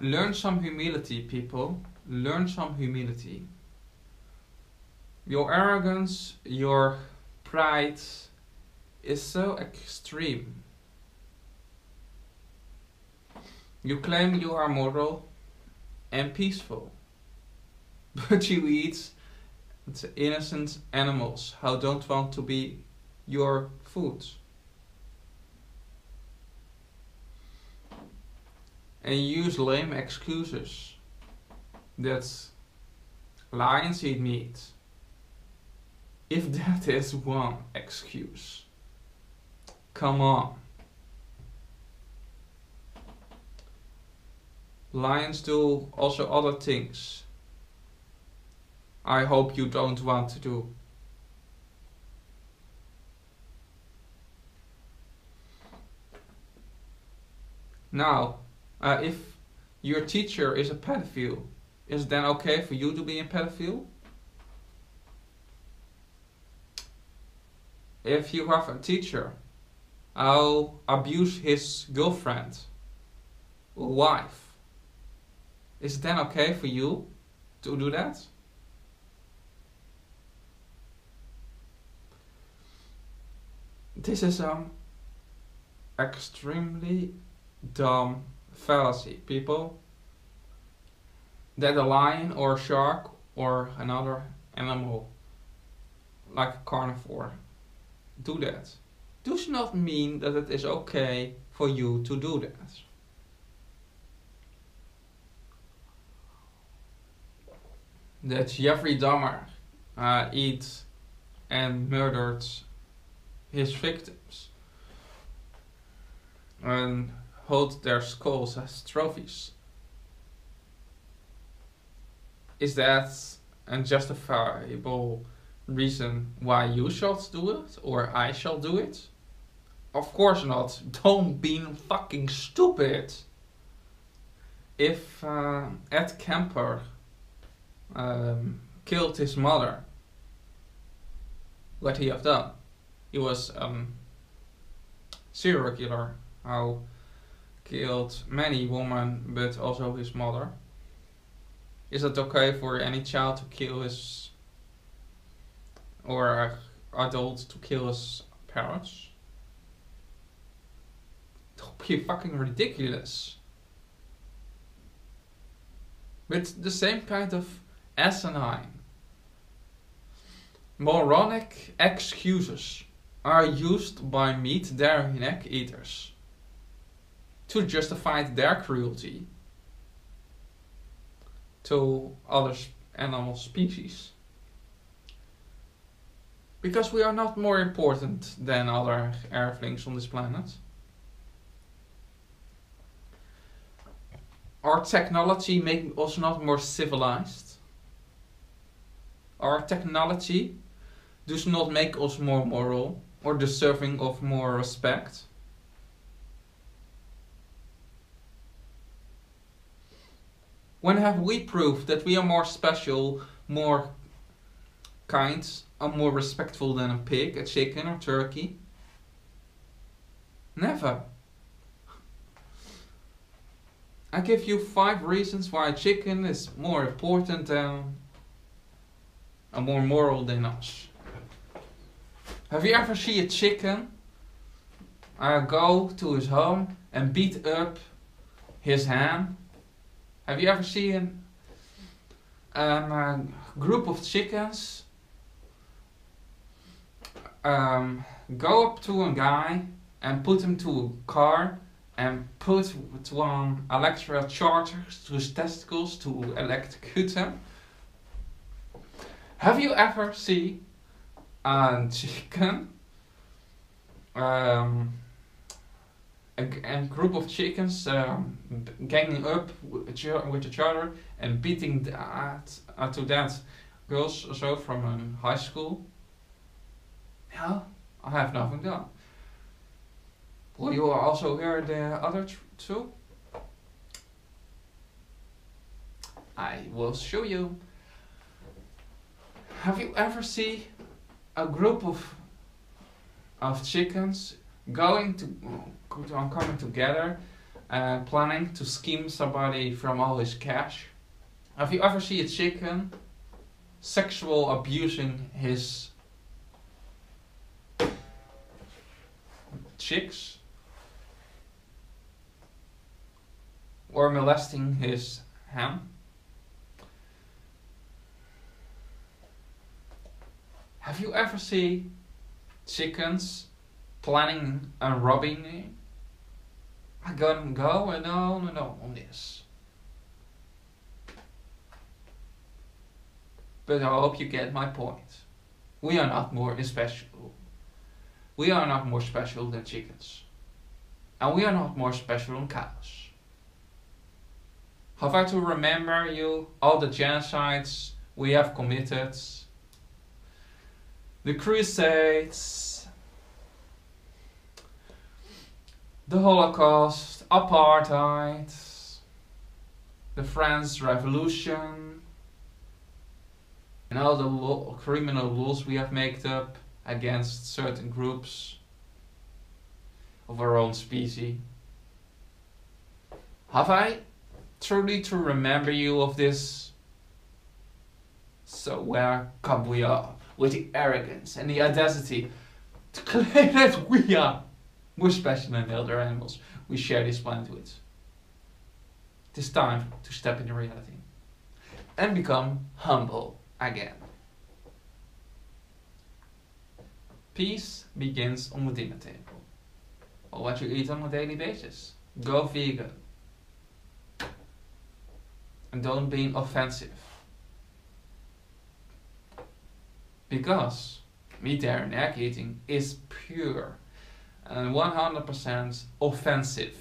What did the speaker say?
Learn some humility, people. Learn some humility. Your arrogance, your pride is so extreme. You claim you are moral and peaceful, but you eat innocent animals who don't want to be your food. And use lame excuses that lions eat meat. If that is one excuse, come on. Lions do also other things. I hope you don't want to do. Now, uh, if your teacher is a pedophile, is then okay for you to be a pedophile? If you have a teacher, I'll abuse his girlfriend or wife. Is it then okay for you to do that? This is an extremely dumb fallacy, people. That a lion or a shark or another animal, like a carnivore, do that, does not mean that it is okay for you to do that. That Jeffrey Dahmer uh, eat and murdered his victims and hold their skulls as trophies. Is that a justifiable reason why you shall do it or I shall do it? Of course not. Don't be fucking stupid. If uh, Ed Kemper um, killed his mother, what he have done? He was um, serial killer who killed many women, but also his mother. Is it okay for any child to kill his or adult to kill his parents? Would be fucking ridiculous. With the same kind of asinine, moronic excuses are used by meat dairy neck eaters to justify their cruelty to other animal species. Because we are not more important than other earthlings on this planet. Our technology makes us not more civilized. Our technology does not make us more moral or deserving of more respect. When have we proved that we are more special, more kind, and more respectful than a pig, a chicken, or turkey? Never. I give you five reasons why a chicken is more important than and more moral than us. Have you ever seen a chicken uh, go to his home and beat up his hen? Have you ever seen um, a group of chickens um, go up to a guy and put him to a car and put one electric charger to his testicles to electrocute him? Have you ever seen a chicken, um, a, a, group of chickens um, ganging up with each other and beating that, uh, to that girls or so from um, high school. No, I have nothing done. Will you also hear the other two? I will show you. Have you ever seen a group of of chickens going to coming together uh, planning to scheme somebody from all his cash. Have you ever seen a chicken sexual abusing his chicks? Or molesting his ham? Have you ever seen chickens planning and robbing? I gotta go and on no, no on this. But I hope you get my point. We are not more special. We are not more special than chickens. And we are not more special than cows. Have I to remember you all the genocides we have committed? The Crusades, the Holocaust, apartheid, the French Revolution, and all the law, criminal laws we have made up against certain groups of our own species. Have I truly to remember you of this? So where come we are with the arrogance and the audacity to claim that we are more special than the other animals we share this planet with? It is time to step into reality and become humble again. Peace begins on the dinner table, or what you eat on a daily basis. Go vegan. And don't be offensive. Because meat and egg eating is pure and 100% offensive.